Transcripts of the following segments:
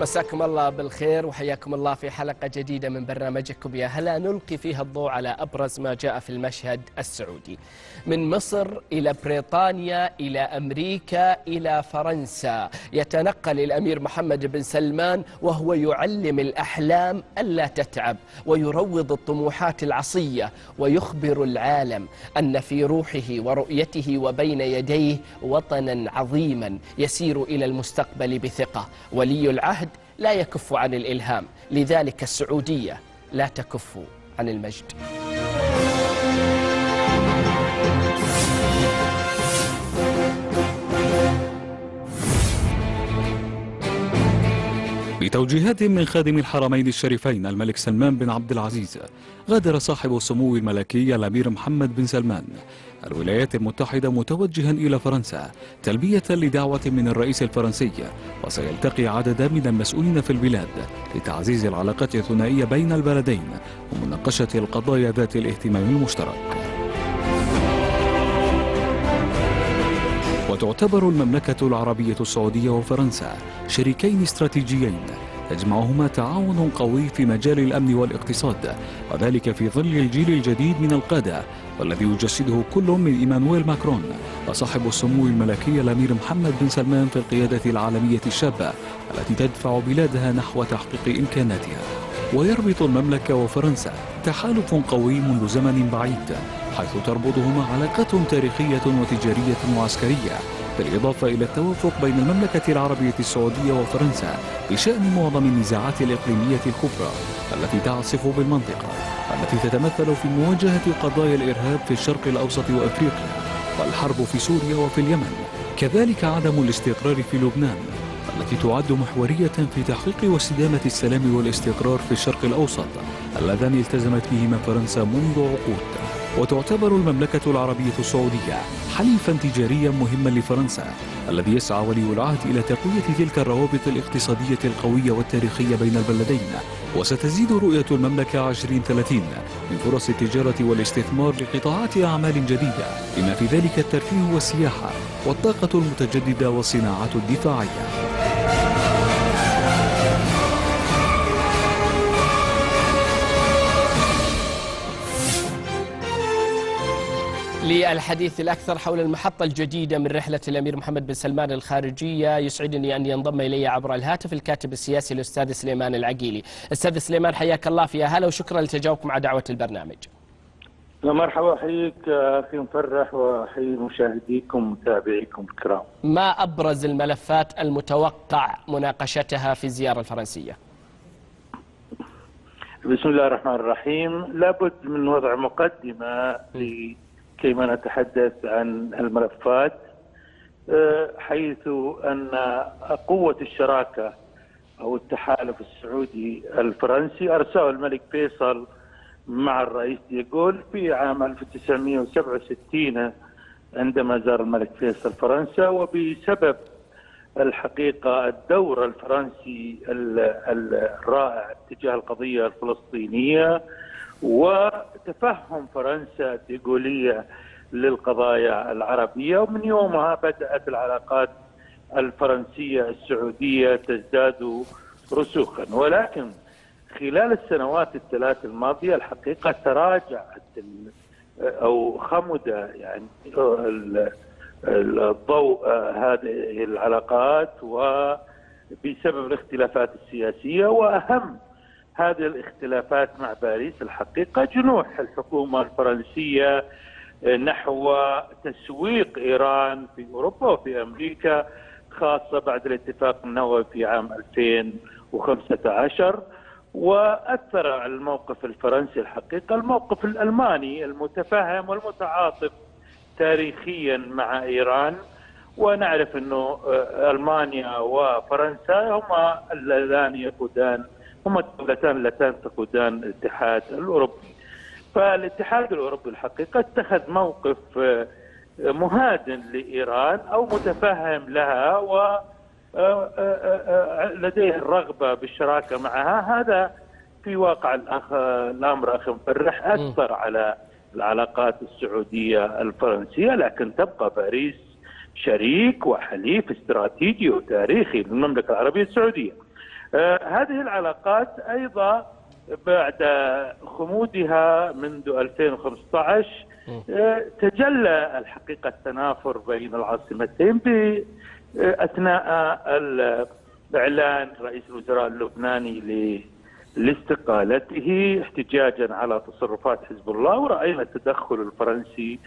مساكم الله بالخير وحياكم الله في حلقة جديدة من برنامجكم. يا هلا نلقي فيها الضوء على أبرز ما جاء في المشهد السعودي. من مصر إلى بريطانيا إلى أمريكا إلى فرنسا. يتنقل الأمير محمد بن سلمان وهو يعلم الأحلام ألا تتعب ويروض الطموحات العصية ويخبر العالم أن في روحه ورؤيته وبين يديه وطنا عظيما يسير إلى المستقبل بثقة. ولي العهد لا يكف عن الإلهام. لذلك السعودية لا تكف عن المجد. بتوجيهات من خادم الحرمين الشريفين الملك سلمان بن عبد العزيز غادر صاحب السمو الملكي الأمير محمد بن سلمان. الولايات المتحدة متوجها إلى فرنسا تلبية لدعوة من الرئيس الفرنسي وسيلتقي عدد من المسؤولين في البلاد لتعزيز العلاقات الثنائية بين البلدين ومناقشة القضايا ذات الاهتمام المشترك. وتعتبر المملكة العربية السعودية وفرنسا شريكين استراتيجيين يجمعهما تعاون قوي في مجال الأمن والاقتصاد وذلك في ظل الجيل الجديد من القادة والذي يجسده كل من إيمانويل ماكرون وصاحب السمو الملكي الأمير محمد بن سلمان في القيادة العالمية الشابة التي تدفع بلادها نحو تحقيق إمكاناتها. ويربط المملكة وفرنسا تحالف قوي منذ زمن بعيد حيث تربطهما علاقات تاريخية وتجارية وعسكرية. بالإضافة إلى التوافق بين المملكة العربية السعودية وفرنسا بشأن معظم النزاعات الإقليمية الكبرى التي تعصف بالمنطقة التي تتمثل في مواجهة قضايا الإرهاب في الشرق الأوسط وأفريقيا والحرب في سوريا وفي اليمن كذلك عدم الاستقرار في لبنان التي تعد محورية في تحقيق واستدامة السلام والاستقرار في الشرق الأوسط اللذان التزمت بهما فرنسا منذ عقود. وتعتبر المملكة العربية السعودية حليفا تجاريا مهما لفرنسا الذي يسعى ولي العهد إلى تقوية تلك الروابط الاقتصادية القوية والتاريخية بين البلدين. وستزيد رؤية المملكة 2030 من فرص التجارة والاستثمار لقطاعات أعمال جديدة بما في ذلك الترفيه والسياحة والطاقة المتجددة والصناعات الدفاعية. للحديث الأكثر حول المحطة الجديدة من رحلة الأمير محمد بن سلمان الخارجية. يسعدني أن ينضم إلي عبر الهاتف الكاتب السياسي الأستاذ سليمان العقيلي. أستاذ سليمان حياك الله في هلا وشكرا لتجاوبكم على دعوة البرنامج. مرحبا أحييك أخي مفرح وأحيي مشاهديكم ومتابعيكم الكرام. ما أبرز الملفات المتوقع مناقشتها في الزيارة الفرنسية؟ بسم الله الرحمن الرحيم، لابد من وضع مقدمة كيما نتحدث عن الملفات حيث أن قوة الشراكة أو التحالف السعودي الفرنسي ارسله الملك فيصل مع الرئيس ديغول في عام 1967 عندما زار الملك فيصل فرنسا وبسبب الحقيقة الدور الفرنسي الرائع تجاه القضية الفلسطينية وتفهم فرنسا ديغوليه للقضايا العربية ومن يومها بدأت العلاقات الفرنسية السعودية تزداد رسوخا. ولكن خلال السنوات الثلاث الماضية الحقيقة تراجعت أو خمد يعني الضوء هذه العلاقات وبسبب الاختلافات السياسية وأهم هذه الاختلافات مع باريس الحقيقة جنوح. الحكومة الفرنسية نحو تسويق إيران في أوروبا وفي أمريكا خاصة بعد الاتفاق النووي في عام 2015 وأثر على الموقف الفرنسي الحقيقة الموقف الألماني المتفهم والمتعاطف تاريخيا مع إيران. ونعرف إنه ألمانيا وفرنسا هما اللذان يقودان هما الدولتان اللتان تقودان الاتحاد الأوروبي. فالاتحاد الأوروبي الحقيقة اتخذ موقف مهادن لإيران أو متفهم لها و لديه الرغبة بالشراكة معها هذا في واقع الأخ الأمر أخي مفرح أثر على العلاقات السعودية الفرنسية لكن تبقى باريس شريك وحليف استراتيجي وتاريخي للمملكة العربية السعودية. هذه العلاقات أيضا بعد خمودها منذ 2015 تجلى الحقيقة التنافر بين العاصمتين أثناء إعلان رئيس الوزراء اللبناني لاستقالته احتجاجا على تصرفات حزب الله ورأينا التدخل الفرنسي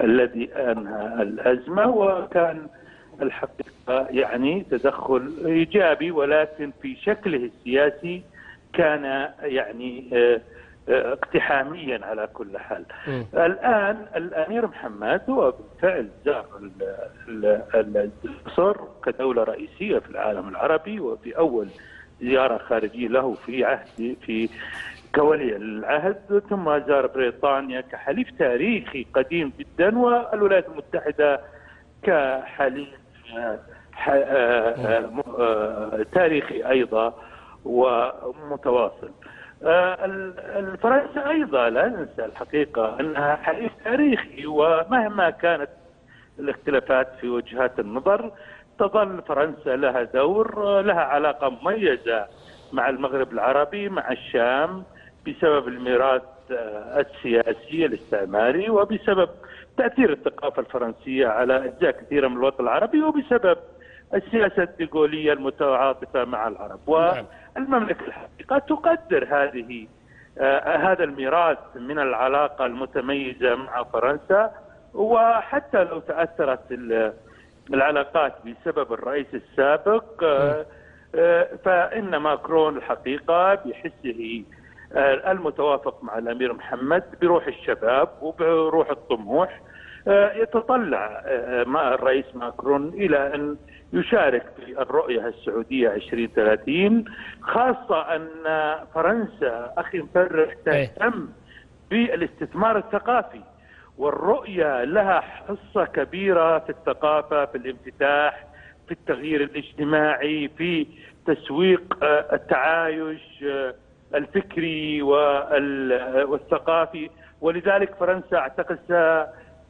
الذي أنهى الأزمة وكان الحقيقة يعني تدخل إيجابي ولكن في شكله السياسي كان يعني آه، آه، اقتحاميا على كل حال م. الآن الأمير محمد هو بالفعل زار مصر كدولة رئيسية في العالم العربي وفي أول زيارة خارجية له في عهد في كولي العهد ثم زار بريطانيا كحليف تاريخي قديم جدا والولايات المتحدة كحليف تاريخي أيضا ومتواصل. آه، الفرنسا أيضا لا ننسى الحقيقة أنها حليف تاريخي ومهما كانت الاختلافات في وجهات النظر تظل فرنسا لها دور لها علاقة مميزة مع المغرب العربي مع الشام بسبب الميراث آه، السياسي الاستعماري وبسبب تأثير الثقافة الفرنسية على أجزاء كثيرة من الوطن العربي وبسبب السياسة الديغوليه المتعاطفة مع العرب نعم. والمملكة الحقيقة تقدر هذه آه هذا الميراث من العلاقة المتميزة مع فرنسا وحتى لو تأثرت العلاقات بسبب الرئيس السابق آه آه فإن ماكرون الحقيقة بحسه آه، المتوافق مع الأمير محمد بروح الشباب وبروح الطموح آه، يتطلع آه، الرئيس ماكرون إلى أن يشارك في الرؤية السعودية 2030 خاصة أن فرنسا أخي مفرح إيه. تهتم بالاستثمار الثقافي والرؤية لها حصة كبيرة في الثقافة في الانفتاح في التغيير الاجتماعي في تسويق آه، التعايش آه، الفكري والثقافي ولذلك فرنسا أعتقد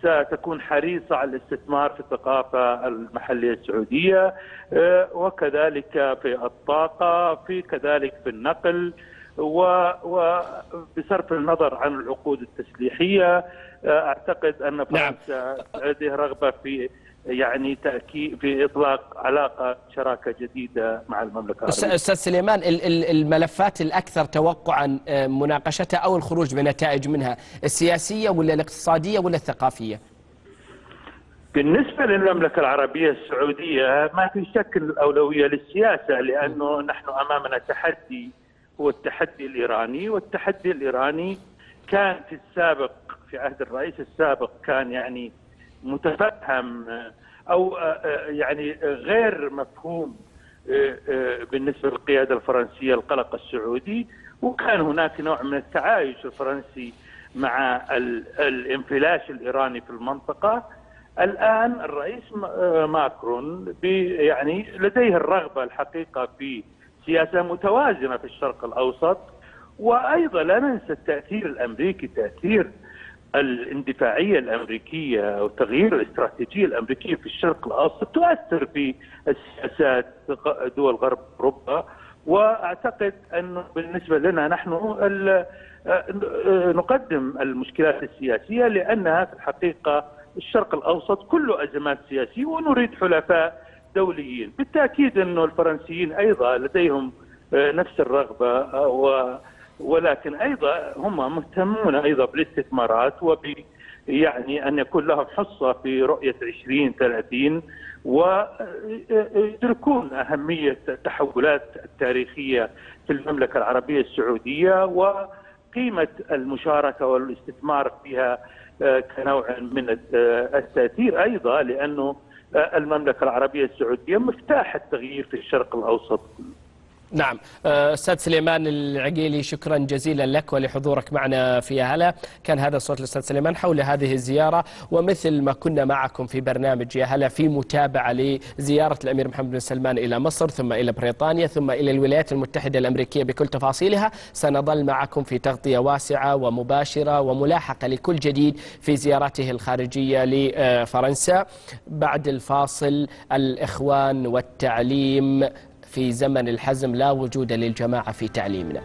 ستكون حريصة على الاستثمار في الثقافة المحلية السعودية آه، وكذلك في الطاقة في كذلك في النقل وبصرف النظر عن العقود التسليحية آه، أعتقد أن نعم. فرنسا نعم. لديها رغبة في يعني تاكيد في إطلاق علاقة شراكة جديدة مع المملكة العربية. أستاذ سليمان الملفات الأكثر توقعا آه، مناقشتها أو الخروج بنتائج منها السياسية ولا الاقتصادية ولا الثقافية؟ بالنسبة للمملكة العربية السعودية ما في شك الأولوية للسياسة لأنه نحن أمامنا تحدي هو التحدي الإيراني والتحدي الإيراني كان في السابق في عهد الرئيس السابق كان يعني متفهم أو يعني غير مفهوم بالنسبة للقيادة الفرنسية القلق السعودي. وكان هناك نوع من التعايش الفرنسي مع الانفلاش الإيراني في المنطقة. الآن الرئيس ماكرون يعني لديه الرغبة الحقيقة في سياسة متوازنة في الشرق الأوسط. وأيضا لا ننسى التأثير الأمريكي تأثير الاندفاعية الأمريكية أو الاستراتيجيه الامريكيه في الشرق الأوسط تؤثر في السياسات دول غرب أوروبا وأعتقد انه بالنسبة لنا نحن نقدم المشكلات السياسية لأنها في الحقيقة الشرق الأوسط كله أزمات سياسية ونريد حلفاء دوليين، بالتأكيد انه الفرنسيين أيضا لديهم نفس الرغبة و ولكن أيضا هم مهتمون أيضا بالاستثمارات وب يعني أن يكون لهم حصة في رؤية 2030 ويدركون أهمية التحولات التاريخية في المملكة العربية السعودية وقيمة المشاركة والاستثمار فيها آه، كنوع من التأثير أيضا لأنه آه، المملكة العربية السعودية مفتاح التغيير في الشرق الأوسط. نعم. آه، أستاذ سليمان العقيلي شكرا جزيلا لك ولحضورك معنا في هلا. كان هذا صوت الأستاذ سليمان حول هذه الزيارة ومثل ما كنا معكم في برنامج يا هلا في متابعة لزيارة الأمير محمد بن سلمان إلى مصر ثم إلى بريطانيا ثم إلى الولايات المتحدة الأمريكية بكل تفاصيلها. سنظل معكم في تغطية واسعة ومباشرة وملاحقة لكل جديد في زيارته الخارجية لفرنسا. بعد الفاصل الإخوان والتعليم في زمن الحزم لا وجود للجماعة في تعليمنا.